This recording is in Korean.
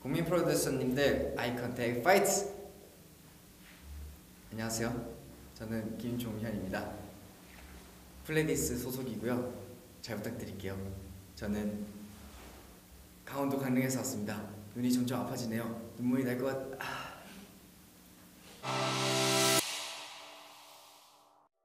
국민 프로듀서님들 eye contact fight! 안녕하세요. 저는 김종현입니다. 플레디스 소속이고요. 잘 부탁드릴게요. 저는 강원도 강릉에서 왔습니다. 눈이 점점 아파지네요. 눈물이 날 것 같... 아...